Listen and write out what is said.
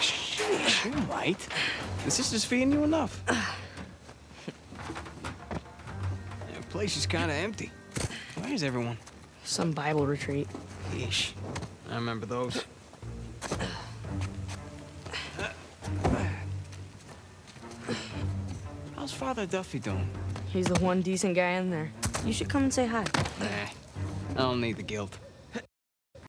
Sheesh, you right. The sister's feeding you enough. The place is kind of empty. Where is everyone? Some Bible retreat. Yeesh. I remember those. How's Father Duffy doing? He's the one decent guy in there. You should come and say hi. Nah, I don't need the guilt.